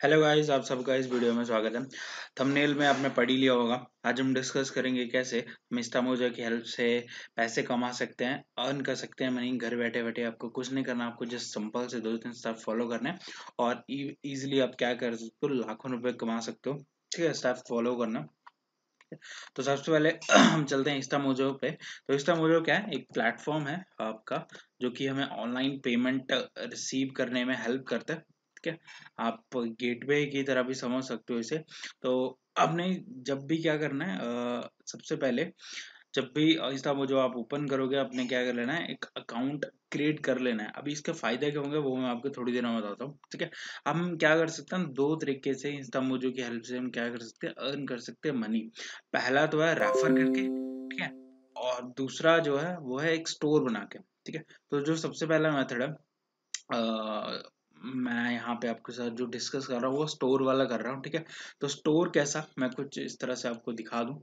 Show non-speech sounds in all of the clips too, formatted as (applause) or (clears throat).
Hello guys आप सबका इस वीडियो में स्वागत है। थंबनेल में आपने पढ़ ही लिया होगा। आज हम डिस्कस करेंगे कैसे हम इंस्टामोजो की हेल्प से पैसे कमा सकते हैं अर्न कर सकते हैं मनी घर बैठे बैठे आपको कुछ नहीं करना, आपको जस्ट सिंपल से दो तीन स्टेप फॉलो करना है और इजिली आप क्या कर सकते हो, लाखों रुपए कमा सकते हो। ठीक है स्टेप फॉलो करना। तो सबसे पहले (clears throat) हम चलते हैं इंस्टामोजो पे। तो इंस्टामोजो क्या है? एक प्लेटफॉर्म है आपका, जो कि हमें ऑनलाइन पेमेंट रिसीव करने में हेल्प करता है। ठीक है आप गेटवे की तरह भी समझ सकते हो इसे। तो आपने जब भी क्या करना है आ, सबसे पहले जब भी इंस्टा जो आप ओपन करोगे आपने क्या कर लेना है एक अकाउंट क्रिएट कर लेना है। अभी इसके फ़ायदे क्या होंगे वो मैं आपको थोड़ी देर में बताता हूँ ठीक है? हम क्या कर सकते हैं दो तरीके से इंस्टा मोजो की हेल्प से हम क्या कर सकते हैं अर्न कर सकते हैं मनी पहला तो है रेफर करके ठीक है? और दूसरा जो है वो है एक स्टोर बना के ठीक है? तो जो सबसे पहला मेथड है मैं यहाँ पे आपके साथ जो डिस्कस कर रहा हूँ, वो स्टोर वाला कर रहा हूँ, ठीक है? तो स्टोर कैसा? मैं कुछ इस तरह से आपको दिखा दूँ।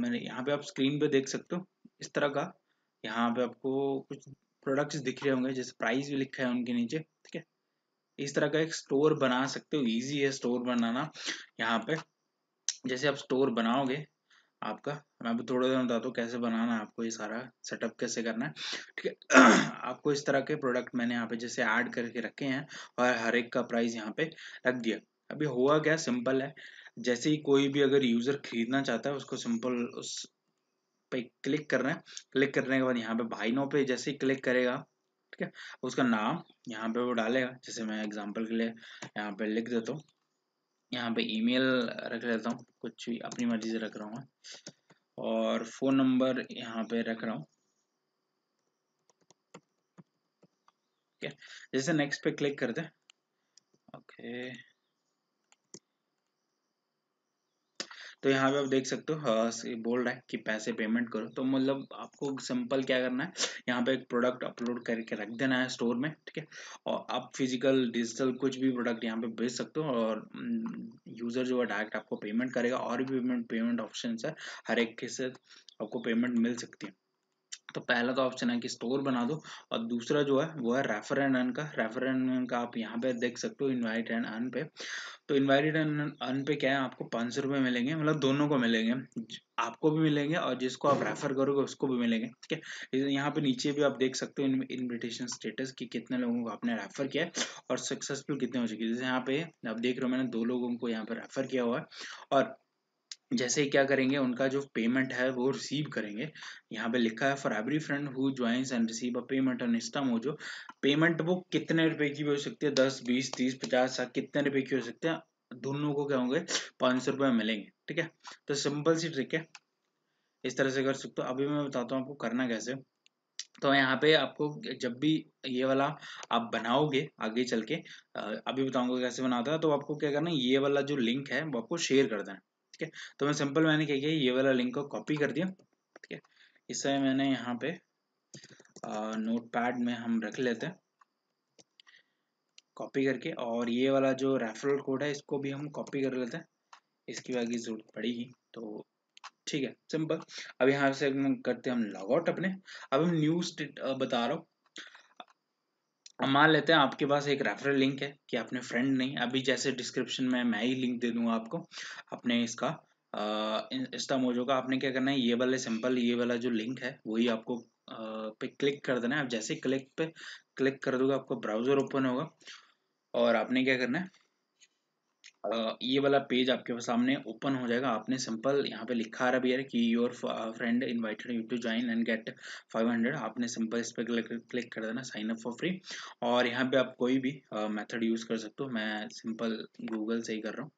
मैंने यहाँ पे आप स्क्रीन पे देख सकते हो, इस तरह का। यहाँ पे आपको कुछ प्रोडक्ट्स दिख रहे होंगे, जैसे प्राइस भी लिखा है उनके नीचे, ठीक है? इस तरह का एक स्टोर बना सकते हो इजी है स्टोर बनाना यहाँ पे। जैसे आप स्टोर बनाओगे आपका, मैं अभी थोड़ा देर बताता हूँ कैसे बनाना है आपको, ये सारा सेटअप कैसे करना है, ठीक है? आपको इस तरह के प्रोडक्ट मैंने यहाँ पे जैसे ऐड करके रखे हैं और हर एक का प्राइस यहाँ पे रख दिया। अभी हुआ क्या? सिंपल है। जैसे ही कोई भी अगर यूज़र खरीदना चाहता है, उसको सिंपल उस पे क्लिक करना है। क्लिक करने के बाद यहाँ पे भाई नो पे जैसे ही क्लिक करेगा, ठीक है, उसका नाम यहाँ पे वो डालेगा। जैसे मैं एग्ज़ाम्पल के लिए यहाँ पे लिख देता हूँ। यहाँ पे ईमेल रख लेता हूँ। कुछ भी अपनी मर्ज़ी से रख रहा हूँ और फ़ोन नंबर यहाँ पे रख रहा हूँ। जैसे नेक्स्ट पे क्लिक कर हैं। ओके तो यहाँ पे आप देख सकते हो हाँ, बोल रहा है कि पैसे पेमेंट करो। तो मतलब आपको सिंपल क्या करना है यहाँ पे एक प्रोडक्ट अपलोड करके रख देना है स्टोर में ठीक है? और आप फ़िज़िकल डिजिटल कुछ भी प्रोडक्ट यहाँ पे भेज सकते हो और यूज़र जो है डायरेक्ट आपको पेमेंट करेगा। और भी पेमेंट पेमेंट ऑप्शन है हर एक के से आपको पेमेंट मिल सकती है। तो पहला तो ऑप्शन है कि स्टोर बना दो और दूसरा जो है, वो है रेफर एंड अर्न का। रेफर एंड अर्न का आप यहाँ पे देख सकते हो इनवाइट एंड अर्न पे। तो इनवाइट एंड अर्न पे क्या है, आपको पाँच सौ रुपये मिलेंगे मतलब दोनों को मिलेंगे। आपको भी मिलेंगे और जिसको आप रेफर करोगे, उसको भी मिलेंगे, ठीक है? यहाँ पे नीचे भी आप देख सकते हो इन्विटेशन स्टेटस कि कितने लोगों को आपने रेफर किया है और सक्सेसफुल कितने हो चुके जैसे यहाँ पे आप देख रहे हो, मैंने दो लोगों को यहाँ पे रेफर किया हुआ है और जैसे ही क्या करेंगे, उनका जो पेमेंट है वो रिसीव करेंगे। यहाँ पे लिखा है for every friend who joins and receive a payment on Mojo payment वो कितने रुपए की भी हो सकती है? दस, बीस, तीस, पचास, साठ, कितने रुपए की हो सकते हैं? दोनों को क्या होंगे? पाँच सौ रुपये मिलेंगे, ठीक है? तो सिंपल सी ट्रिक है। इस तरह से कर सकते हो। अभी मैं बताता हूँ आपको करना कैसे। तो यहाँ पे आपको जब भी ये वाला आप बनाओगे आगे चल के अभी बताऊँगा कैसे बनाता है। तो आपको क्या करना है, ये वाला जो लिंक है वो आपको शेयर कर देना। ठीक है? तो मैं सिंपल मैंने क्या किया, ये वाला लिंक को कॉपी कर दिया, ठीक है? इसे मैंने यहाँ पे नोट पैड में हम रख लेते हैं। कॉपी करके, और ये वाला जो रेफरल कोड है, इसको भी हम कॉपी कर लेते हैं। इसकी आगे ज़रूरत पड़ेगी तो ठीक है सिंपल अब यहाँ से करते हैं, हम लॉग आउट अपने। अब हम न्यूज़ बता रहा हूँ। अब मान लेते हैं आपके पास एक रेफरल लिंक है कि आपने फ्रेंड नहीं अभी जैसे डिस्क्रिप्शन में मैं ही लिंक दे दूँगा आपको अपने इसका इंस्टा मोजो का आपने क्या करना है ये वाले सिंपल ये वाला जो लिंक है वही आपको आ, पे क्लिक कर देना है। आप जैसे क्लिक पे क्लिक कर दोगे आपको ब्राउज़र ओपन होगा। और आपने क्या करना है ये वाला पेज आपके सामने ओपन हो जाएगा। आपने सिंपल यहाँ पे लिखा रहा भी है कि your friend invited you to join and get 500 आपने सिंपल इस पर क्लिक कर देना साइन अप फॉर फ्री और यहाँ पे आप कोई भी मेथड यूज़ कर सकते हो। मैं सिंपल गूगल से ही कर रहा हूँ।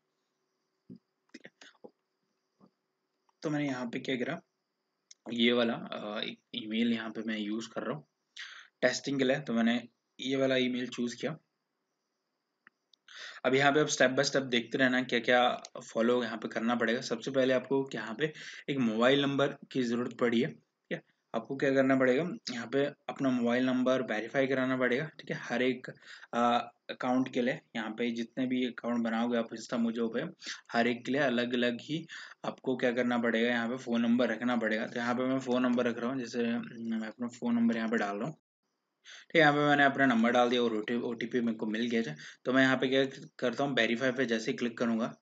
तो मैंने यहाँ पे क्या करा? ये वाला ईमेल यहाँ पे मैं यूज़ कर रहा हूँ। टेस्टिंग के लिए तो मैंने ये वाला ईमेल चूज़ किया। अब यहाँ पे आप स्टेप बाय स्टेप देखते रहना क्या क्या फॉलो यहाँ पे करना पड़ेगा। सबसे पहले आपको यहाँ पे एक मोबाइल नंबर की ज़रूरत पड़ी है, ठीक है? आपको क्या करना पड़ेगा? यहाँ पे अपना मोबाइल नंबर वेरीफाई कराना पड़ेगा, ठीक है? हर एक अकाउंट के लिए, यहाँ पे जितने भी अकाउंट बनाओगे आप इंस्टा मुझो पे हर एक के लिए अलग अलग ही आपको क्या करना पड़ेगा? यहाँ पे फ़ोन नंबर रखना पड़ेगा। तो यहाँ पे मैं फ़ोन नंबर रख रहा हूँ, जैसे मैं अपना फ़ोन नंबर यहाँ पे डाल रहा हूँ। ठीक है, यहाँ पे मैंने अपना नंबर डाल दिया और ओ टी पी मेरे को मिल गया है तो मैं यहाँ पे क्या करता हूँ वेरीफाई पे जैसे क्लिक करूँगा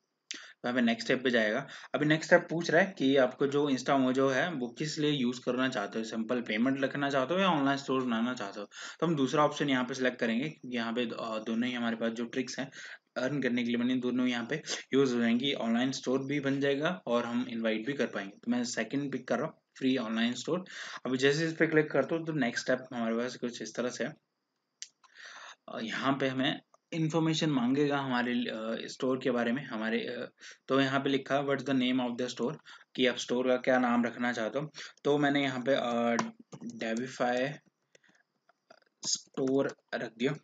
तो हमें नेक्स्ट स्टेप पे जाएगा। अभी नेक्स्ट स्टेप पूछ रहा है कि आपको जो इंस्टा जो है, वो किस लिए यूज़ करना चाहते हो? सिंपल पेमेंट रखना चाहते हो या ऑनलाइन स्टोर बनाना चाहते हो? तो हम दूसरा ऑप्शन यहाँ पे सिलेक्ट करेंगे, क्योंकि यहाँ पे दोनों ही हमारे पास जो ट्रिक्स हैं अर्न करने के लिए मैंने दोनों यहाँ पे यूज़ हो जाएँगी। ऑनलाइन स्टोर भी बन जाएगा और हम इन्वाइट भी कर पाएँगे। तो मैं सेकंड पिक कर रहा हूँ। फ्री ऑनलाइन स्टोर अभी जैसे इस पे क्लिक करता हूँ तो नेक्स्ट स्टेप हमारे पास कुछ इस तरह से है। यहाँ पे हमें इंफॉर्मेशन मांगेगा हमारे स्टोर के बारे में, हमारे तो यहाँ पे लिखा what is the name of the store कि आप स्टोर का क्या नाम रखना चाहते हो। तो मैंने यहाँ पे डेविफाई स्टोर रख दिया।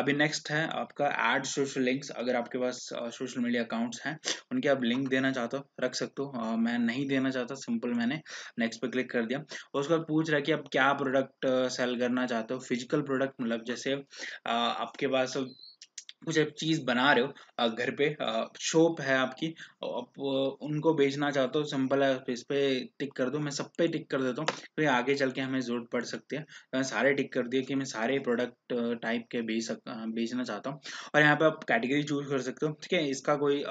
अभी नेक्स्ट है आपका एड सोशल लिंक्स अगर आपके पास सोशल मीडिया अकाउंट्स हैं, उनके आप लिंक देना चाहते हो, रख सकते हो। मैं नहीं देना चाहता सिंपल मैंने नेक्स्ट पे क्लिक कर दिया। और उसके बाद पूछ रहा है कि आप क्या प्रोडक्ट सेल करना चाहते हो? फ़िज़िकल प्रोडक्ट मतलब जैसे आपके पास कुछ चीज़ बना रहे हो घर पे शॉप है आपकी, आप उनको बेचना चाहते हो, सिंपल है इस पे टिक कर दो, मैं सब पे टिक कर देता हूँ तो आगे चल के हमें ज़रूरत पड़ सकती है तो मैं सारे टिक कर दिए कि मैं सारे प्रोडक्ट टाइप के बेच सक बेचना चाहता हूँ, और यहाँ पे आप कैटेगरी चूज़ कर सकते हो, ठीक है, इसका कोई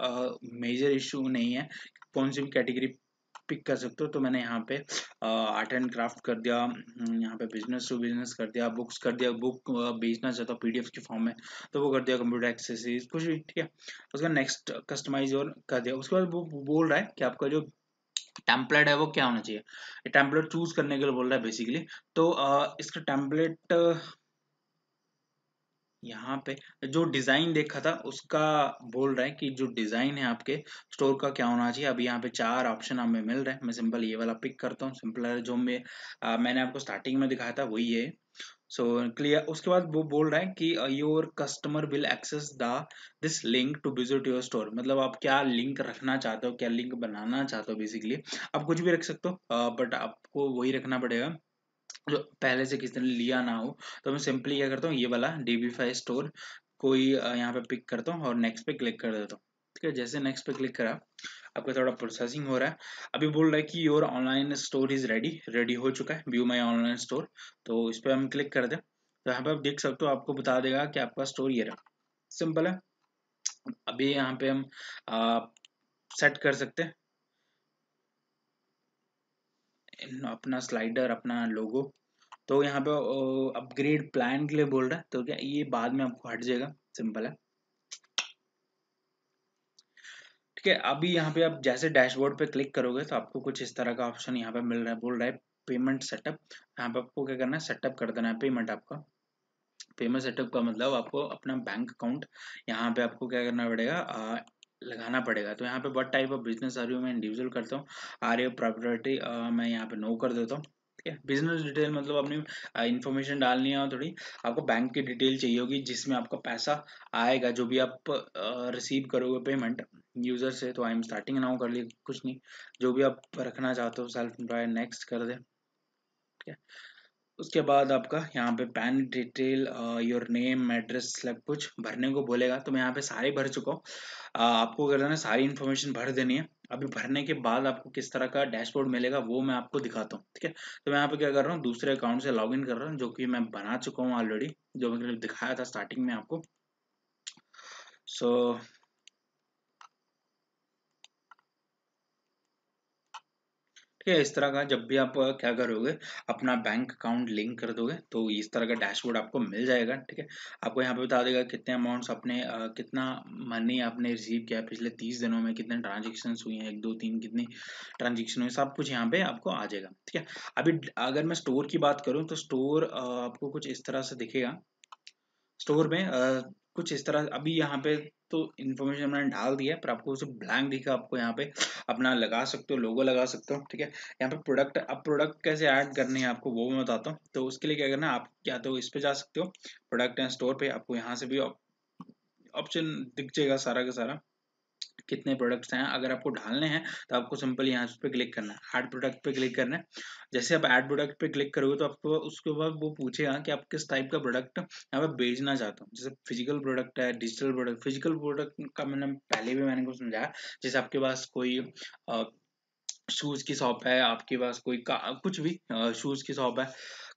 मेजर इशू नहीं है, कौन सी भी कैटेगरी पिक कर सकते हो तो मैंने यहाँ पे आर्ट एंड क्राफ्ट कर दिया हम्म, यहाँ पे बिज़नेस टू बिज़नेस कर दिया बुक्स कर दिया बुक बेचना चाहता हूँ पीडीएफ की फॉर्म में तो वो कर दिया कंप्यूटर एक्सेसरीज कुछ भी ठीक है। उसका नेक्स्ट कस्टमाइज और कर दिया। उसके बाद वो बोल रहा है कि आपका जो टेम्पलेट है वो क्या होना चाहिए? टेम्पलेट चूज़ करने के लिए बोल रहा है बेसिकली तो इसका टेम्पलेट यहाँ पे जो डिज़ाइन देखा था उसका बोल रहा है कि जो डिज़ाइन है आपके स्टोर का क्या होना चाहिए। अभी यहाँ पे चार ऑप्शन हमें मिल रहे हैं। मैं सिंपल ये वाला पिक करता हूँ। सिंपल जो मैं आ, मैंने आपको स्टार्टिंग में दिखाया था वही है। सो so, क्लियर उसके बाद वो बोल रहा है कि your customer will access the this link to visit your store मतलब आप क्या लिंक रखना चाहते हो क्या लिंक बनाना चाहते हो बेसिकली आप कुछ भी रख सकते हो बट आपको वही रखना पड़ेगा। जो पहले से किसी ने लिया ना हो तो मैं सिंपली क्या करता हूँ, ये वाला डीबीफाई स्टोर कोई यहाँ पे पिक करता हूँ और नेक्स्ट पे क्लिक कर देता हूँ। ठीक है, जैसे नेक्स्ट पे क्लिक करा, आपका थोड़ा प्रोसेसिंग हो रहा है। अभी बोल रहा है कि your online store is ready ready हो चुका है व्यू माई ऑनलाइन स्टोर तो इस पर हम क्लिक कर दें। तो यहाँ पे आप देख सकते हो, आपको बता देगा कि आपका स्टोर ये रहा। सिंपल है। अभी यहाँ पे हम सेट कर सकते हैं। अपना स्लाइडर अपना लोगो तो यहाँ पे अपग्रेड प्लान के लिए बोल रहा है तो क्या ये बाद में आपको हट जाएगा सिंपल है। ठीक है, अभी यहाँ पे आप जैसे डैशबोर्ड पे क्लिक करोगे तो आपको कुछ इस तरह का ऑप्शन यहाँ पे मिल रहा है, बोल रहा है पेमेंट सेटअप यहाँ पे आपको क्या करना है सेटअप कर देना है पेमेंट आपका। पेमेंट सेटअप का मतलब आपको अपना बैंक अकाउंट यहाँ पे आपको क्या करना पड़ेगा लगाना पड़ेगा। तो यहाँ पे वट टाइप ऑफ़ बिज़नेस आ रही हूँ मैं इंडिविजुअल करता हूँ। आर यू प्रॉपर्टी मैं यहाँ पे नो कर देता हूँ। ठीक है बिज़नेस डिटेल मतलब अपनी इन्फॉर्मेशन डालनी है थोड़ी आपको बैंक की डिटेल चाहिए होगी जिसमें आपका पैसा आएगा, जो भी आप रिसीव करोगे पेमेंट यूज़र से तो आई एम स्टार्टिंग नाउ कर ली कुछ नहीं। जो भी आप रखना चाहते हो सेल्फ एम्प्लॉय नेक्स्ट कर दे। ठीक है उसके बाद आपका यहाँ पे PAN detail your name address सब कुछ भरने को बोलेगा तो मैं यहाँ पे सारे भर चुका हूँ। आपको कर देना सारी इन्फॉर्मेशन भर देनी है। अभी भरने के बाद आपको किस तरह का डैशबोर्ड मिलेगा वो मैं आपको दिखाता हूँ ठीक है? तो मैं यहाँ पे क्या कर रहा हूँ दूसरे अकाउंट से लॉग कर रहा हूँ जो कि मैं बना चुका हूँ ऑलरेडी जो मैंने दिखाया था स्टार्टिंग में आपको। सो so, ठीक है, इस तरह का जब भी आप क्या करोगे, अपना बैंक अकाउंट लिंक कर दोगे तो इस तरह का डैशबोर्ड आपको मिल जाएगा, ठीक है? आपको यहाँ पे बता देगा कितने अमाउंट्स अपने कितना मनी आपने रिसीव किया पिछले तीस दिनों में, कितने ट्रांजेक्शन हुई हैं, एक, दो, तीन, कितनी ट्रांजेक्शन हुई सब कुछ यहाँ पे आपको आ जाएगा, ठीक है? अभी अगर मैं स्टोर की बात करूँ तो स्टोर आपको कुछ इस तरह से दिखेगा। स्टोर में कुछ इस तरह अभी यहाँ पे तो इन्फॉर्मेशन मैंने डाल दिया है, पर आपको उसे ब्लैंक दिखा, आपको यहाँ पे अपना लगा सकते हो लोगो लगा सकते हो, ठीक है? यहाँ पे प्रोडक्ट अब प्रोडक्ट कैसे ऐड करने हैं आपको वो मैं बताता हूँ। तो उसके लिए क्या करना आप क्या तो इस पे जा सकते हो प्रोडक्ट एंड स्टोर पे, आपको यहाँ से भी ऑप्शन दिख जाएगा सारा का सारा। कितने प्रोडक्ट्स हैं, अगर आपको डालने हैं तो आपको सिंपल यहाँ पे क्लिक करना है। ऐड प्रोडक्ट पे क्लिक करना है। जैसे आप ऐड प्रोडक्ट पे क्लिक करोगे तो आपको उसके बाद वो पूछेगा कि आप किस टाइप का प्रोडक्ट यहाँ पे बेचना चाहते हो। जैसे फ़िज़िकल प्रोडक्ट है डिजिटल प्रोडक्ट फ़िज़िकल प्रोडक्ट का मैंने पहले भी मैंने को समझाया। जैसे आपके पास कोई शूज़ की शॉप है, आपके पास कोई कुछ भी शूज़ की शॉप है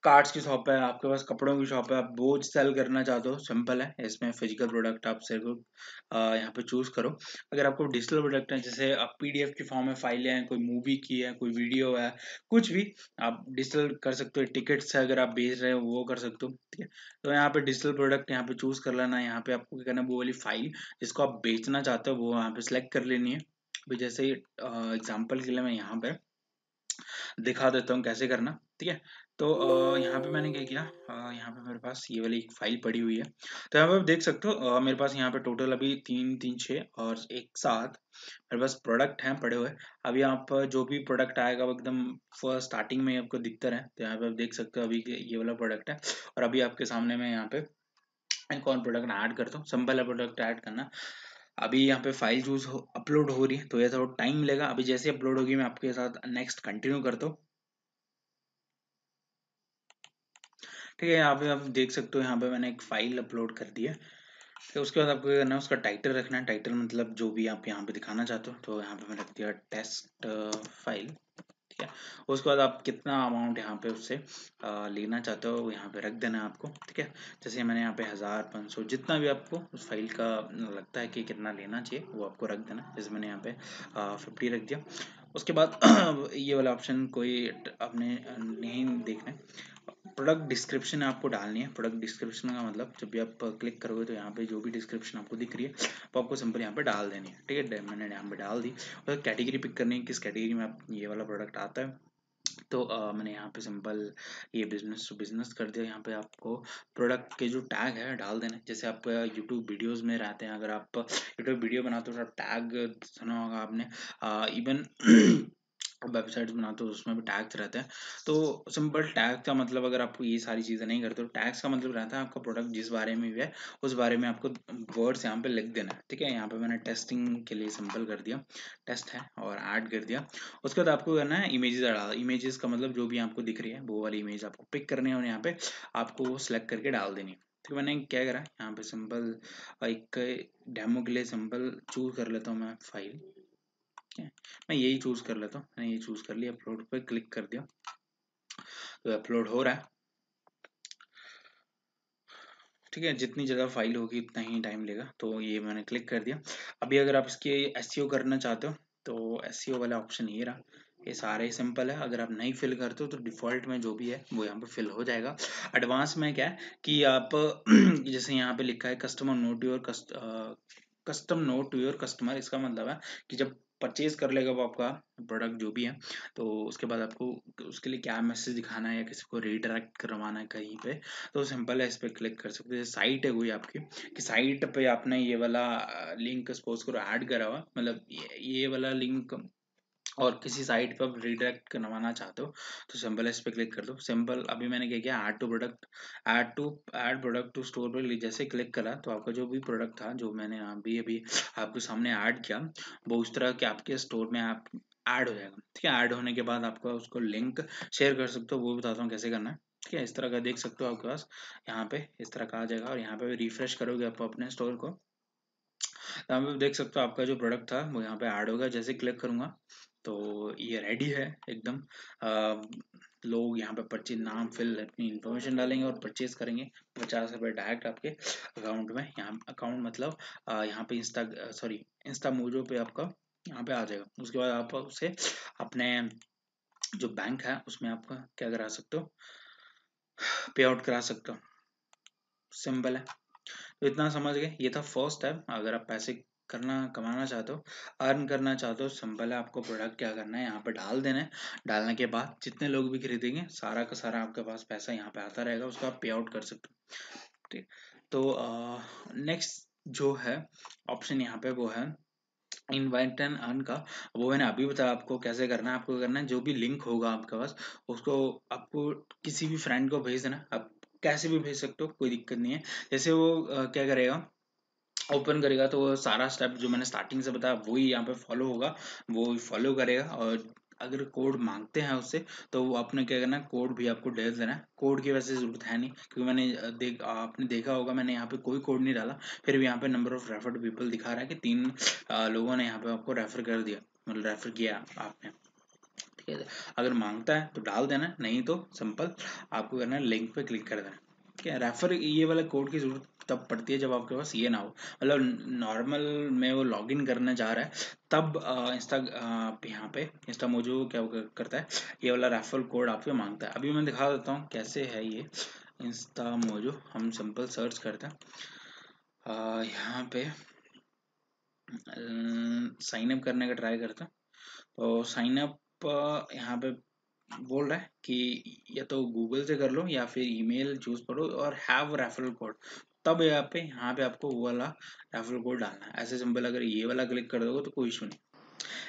कार्ड्स की शॉप है, आपके पास कपड़ों की शॉप है, आप वो सेल करना चाहते हो, सिंपल है, इसमें फ़िज़िकल प्रोडक्ट आप सिर्फ़ यहाँ पे चूज़ करो। अगर आपको डिजिटल प्रोडक्ट है, जैसे आप पीडीएफ की फॉर्म में फाइलें हैं, कोई मूवी की है, कोई वीडियो है, कुछ भी, आप डिजिटल कर सकते हो टिकट्स है अगर आप बेच रहे हो, वो कर सकते हो, ठीक है। तो यहाँ पे डिजिटल प्रोडक्ट यहाँ पे चूज़ कर लेना है यहाँ पे आपको क्या करना है, वो वाली फ़ाइल जिसको आप बेचना चाहते हो, वो यहाँ पे सिलेक्ट कर लेनी है। जैसे एग्ज़ाम्पल के लिए मैं यहाँ पे दिखा देता हूँ कैसे करना, ठीक है। तो यहाँ पे मैंने क्या किया यहाँ पे मेरे पास ये वाली एक फ़ाइल पड़ी हुई है। तो यहाँ पे आप देख सकते हो मेरे पास यहाँ पे टोटल अभी तीन तीन छः और एक साथ मेरे पास प्रोडक्ट हैं, पड़े हुए। अभी आप जो भी प्रोडक्ट आएगा वो एकदम फ़र्स्ट स्टार्टिंग में आपको दिखता रहे। तो यहाँ पे आप देख सकते हो अभी ये वाला प्रोडक्ट है और अभी आपके सामने मैं यहाँ पे कौन प्रोडक्ट ऐड करता हूँ। सिंपल प्रोडक्ट ऐड करना। अभी यहाँ पे फ़ाइल चूज़ अपलोड हो रही है तो ये थोड़ा टाइम लेगा। अभी जैसे अपलोड होगी, मैं आपके साथ नेक्स्ट कंटिन्यू करता हूँ। ठीक है, यहाँ पे आप देख सकते हो, यहाँ पे मैंने एक फ़ाइल अपलोड कर दी है। तो उसके बाद आपको करना है, उसका टाइटल रखना है। टाइटल मतलब जो भी आप यहाँ पे दिखाना चाहते हो तो यहाँ पे मैंने रख दिया टेस्ट फ़ाइल ठीक है। उसके बाद आप कितना अमाउंट यहाँ पे उससे लेना चाहते हो, यहाँ पे रख देना है आपको, ठीक है। जैसे मैंने यहाँ पे हज़ार पाँच सौ, जितना भी आपको उस फ़ाइल का लगता है कि कितना लेना चाहिए, वो आपको रख देना जैसे मैंने यहाँ पे फिफ्टी रख दिया। उसके बाद (clears throat) ये वाला ऑप्शन कोई आपने नहीं देखना है। प्रोडक्ट डिस्क्रिप्शन आपको डालनी है। प्रोडक्ट डिस्क्रिप्शन का मतलब जब भी आप क्लिक करोगे तो यहाँ पे जो भी डिस्क्रिप्शन आपको दिख रही है वो आपको सिंपल यहाँ पे डाल देनी है। ठीक है? मैंने यहाँ पे डाल दी। और कैटेगरी पिक करनी है किस कैटेगरी में आप ये वाला प्रोडक्ट आता है। तो आ, मैंने यहाँ पे सिंपल ये बिज़नेस टू बिज़नेस कर दिया। यहाँ पे आपको प्रोडक्ट के जो टैग है डाल देना। जैसे आप यूट्यूब वीडियोस में रहते हैं अगर आप यूट्यूब वीडियो बनाते हो तो टैग सुना होगा आपने। इवन वेबसाइट्स बनाते हो, उसमें भी टैग्स रहते हैं। तो सिंपल टैग का मतलब अगर आपको ये सारी चीज़ें नहीं करते तो टैग्स का मतलब रहता है आपका प्रोडक्ट जिस बारे में भी है, उस बारे में आपको वर्ड्स यहाँ पे लिख देना है, ठीक है? यहाँ पे मैंने टेस्टिंग के लिए सिंपल कर दिया, टेस्ट है और ऐड कर दिया। उसके बाद आपको करना है इमेजेस डाल, इमेजेस का मतलब जो भी आपको दिख रही है, वो वाली इमेज आपको पिक करनी है और यहाँ पे आपको सिलेक्ट करके डाल देनी है। तो मैंने क्या करा, यहाँ पे सिंपल एक डेमो के लिए सिंपल चूज़ कर लेता हूँ मैं फ़ाइल। मैं यही चूज़ कर लेता हूँ। मैंने ये चूज़ कर लिया अपलोड पे क्लिक कर दिया। तो अपलोड हो रहा है। ठीक है, जितनी ज़्यादा फ़ाइल होगी उतना ही टाइम लेगा। तो ये मैंने क्लिक कर दिया। अभी अगर आप इसके एस e करना चाहते हो तो एस e वाला ऑप्शन ये रहा। ये सारे सिंपल है। अगर आप नहीं फिल करते हो तो डिफ़ॉल्ट में जो भी है, वो यहाँ पे फिल हो जाएगा। एडवांस में क्या है कि आप (clears throat) जैसे यहाँ पे लिखा है customer note your custom note to your customer इसका मतलब है कि जब परचेज कर लेगा वो आपका प्रोडक्ट जो भी है तो उसके बाद आपको उसके लिए क्या मैसेज दिखाना है या किसी को रिडायरेक्ट करवाना है कहीं पे तो सिंपल है इस पर क्लिक कर सकते हैं। साइट है कोई आपकी कि साइट पे आपने ये वाला लिंक सपोज़ करो ऐड करा हुआ मतलब ये, ये वाला लिंक और किसी साइट पर रिडायरेक्ट करवाना चाहते हो तो सिंपल इस पर क्लिक कर दो। सिंपल अभी मैंने क्या किया add to product add to add product to store पर जैसे क्लिक करा तो आपका जो भी प्रोडक्ट था, जो मैंने अभी अभी आपके सामने ऐड किया, वो उस तरह के आपके स्टोर में आप ऐड हो जाएगा। ठीक है ऐड होने के बाद आपका उसको लिंक शेयर कर सकते हो, वो बताता हूँ कैसे करना है। ठीक है, इस तरह का देख सकते हो आपके पास, यहाँ पे इस तरह का आ जाएगा और यहाँ पे रिफ्रेश करोगे आप अपने स्टोर को। यहाँ पे देख सकते हो आपका जो प्रोडक्ट था, वो यहाँ पे ऐड होगा, जैसे क्लिक करूँगा तो ये रेडी है एकदम। लोग यहाँ पे परचेज नाम फिल अपनी इन्फॉर्मेशन डालेंगे और परचेज करेंगे। पचास रुपये डायरेक्ट आपके अकाउंट में यहाँ अकाउंट मतलब यहाँ पे इंस्टा सॉरी इंस्टा मोजो पे आपका यहाँ पे आ जाएगा। उसके बाद आप उसे अपने जो बैंक है, उसमें आप क्या करा सकते हो? पे आउट करा सकते हो। सिंपल है। तो इतना समझ गए। ये था फ़र्स्ट स्टेप अगर आप पैसे करना कमाना चाहते हो अर्न करना चाहते हो सिंपल है आपको प्रोडक्ट क्या करना है यहाँ पे डाल देना है। डालने के बाद जितने लोग भी खरीदेंगे सारा का सारा आपके पास पैसा यहाँ पे आता रहेगा उसको आप पे आउट कर सकते हो। ठीक तो नेक्स्ट जो है ऑप्शन यहाँ पे वो है इन्वाइट एंड अर्न का। वो मैंने अभी बताया आपको कैसे करना है आपको करना है जो भी लिंक होगा आपके पास उसको आपको किसी भी फ्रेंड को भेज देना। आप कैसे भी भेज सकते हो कोई दिक्कत नहीं है। जैसे वो आ, क्या करेगा ओपन करेगा तो वो सारा स्टेप जो मैंने स्टार्टिंग से बताया, वही यहाँ पे फॉलो होगा। वो फॉलो करेगा और अगर कोड मांगते हैं उससे तो वो आपने क्या करना है कोड भी आपको दे देना है। कोड की वैसे ज़रूरत है नहीं, क्योंकि मैंने देख, आपने देखा होगा, मैंने यहाँ पे कोई कोड नहीं डाला। फिर भी यहाँ पे नंबर ऑफ़ रेफर्ड पीपल दिखा रहा है कि तीन लोगों ने यहाँ पे आपको रेफर कर दिया मतलब रेफर किया आपने। ठीक है, अगर माँगता है तो डाल देना, नहीं तो सिंपल आपको करना है लिंक पे क्लिक कर देना। ठीक है रेफर ये वाला कोड की ज़रूरत तब पड़ती है जब आपके पास ये ना हो। मतलब नॉर्मल में वो लॉग इन करने जा रहा है, तब इंस्टा यहाँ पे इंस्टा मोजो क्या करता है, ये वाला रेफर कोड आपसे माँगता है। अभी मैं दिखा देता हूँ कैसे है ये इंस्टा मोजो हम सिंपल सर्च करते हैं। यहाँ पे साइन अप करने का ट्राई करता हूँ। तो साइन अप यहाँ पे बोल रहा है कि या तो गूगल से कर लो या फिर ईमेल चूज़ करो और हैव रेफरल कोड तब यहाँ पे यहाँ पे आपको वो वाला रेफरल कोड डालना है। ऐसे सिंपल अगर ये वाला क्लिक कर दोगे तो कोई इशू नहीं।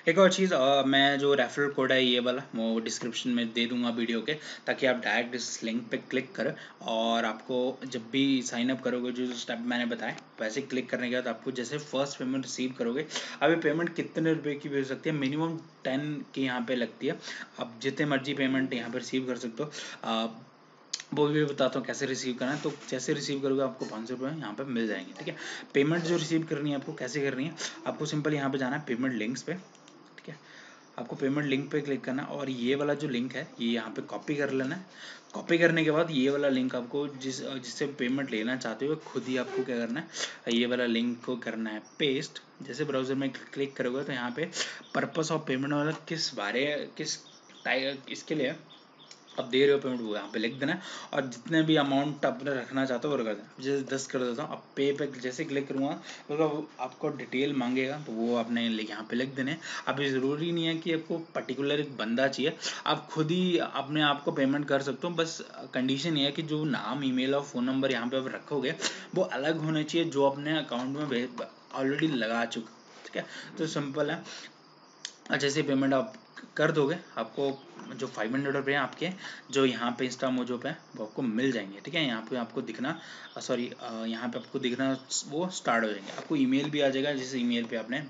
एक और चीज़ मैं जो रेफरल कोड है, ये वाला, वो डिस्क्रिप्शन में दे दूँगा वीडियो के, ताकि आप डायरेक्ट इस लिंक पे क्लिक करें और आपको जब भी साइन अप करोगे, जो स्टेप मैंने बताया, वैसे क्लिक करने के बाद आपको जैसे फ़र्स्ट पेमेंट रिसीव करोगे, अभी पेमेंट कितने रुपए की भी हो सकती है? मिनिमम टेन की यहाँ पे लगती है। आप जितने मर्ज़ी पेमेंट यहाँ पे रिसीव कर सकते हो। वो भी बताता हूँ कैसे रिसीव करना है। तो जैसे रिसीव करोगे आपको पाँच सौ रुपये यहाँ पर मिल जाएँगे, ठीक है? पेमेंट जो रिसीव करनी है आपको कैसे करनी है? आपको सिंपल यहाँ पे जाना है पेमेंट लिंक्स पे, ठीक है? आपको पेमेंट लिंक पे क्लिक करना है और ये वाला जो लिंक है, ये यहाँ पे कॉपी कर लेना है। कॉपी करने के बाद ये वाला लिंक आपको जिस, जिससे पेमेंट लेना चाहते हो, खुद ही आपको क्या करना है? ये वाला लिंक को करना है पेस्ट जैसे ब्राउज़र में क्लिक करोगे तो यहाँ पे पर्पस ऑफ़ पेमेंट वाला किस बारे, किस इसके लिए? अब दे रहे हो पेमेंट वो यहाँ पे लिख देना और जितने भी अमाउंट आपने रखना चाहते हो वो रख जैसे दस कर देता हूँ, अब पे पे जैसे क्लिक करूँगा तो आपको डिटेल मांगेगा तो वो आपने यहाँ पे लिख देने अब ज़रूरी नहीं है कि आपको पर्टिकुलर एक बंदा चाहिए। आप खुद ही अपने आप को पेमेंट कर सकते हो, बस कंडीशन ये है कि जो नाम ईमेल और फ़ोन नंबर यहाँ पे आप रखोगे, वो अलग होने चाहिए, जो अपने अकाउंट में ऑलरेडी लगा चुका ठीक है? तो सिंपल है। जैसे पेमेंट आप कर दोगे, आपको जो फाइव हंड्रेड रुपये आपके, जो यहाँ पे इंस्टा मोजो पे वो आपको मिल जाएँगे, ठीक है? यहाँ पे आपको दिखना सॉरी यहाँ पे आपको दिखना वो स्टार्ट हो जाएँगे। आपको ईमेल भी आ जाएगा, जिस ईमेल पे आपने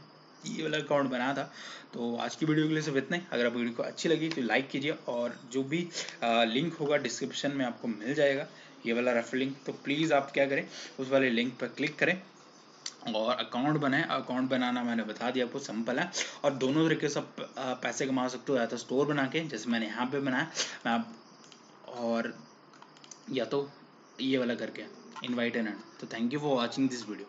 ये वाला अकाउंट बनाया था। तो आज की वीडियो के लिए सिर्फ़ इतना अगर आप वीडियो को अच्छी लगी तो लाइक कीजिए और जो भी लिंक होगा डिस्क्रिप्शन में आपको मिल जाएगा, ये वाला रेफर लिंक तो प्लीज़ आप क्या करें, उस वाले लिंक पर क्लिक करें। और अकाउंट बनाए। अकाउंट बनाना मैंने बता दिया आपको सिंपल है। और दोनों तरीके से पैसे कमा सकते हो, या तो स्टोर बना के, जैसे मैंने यहाँ पे बनाया, मैं आप, और या तो ये वाला करके इनवाइट एंड तो thank you for watching this video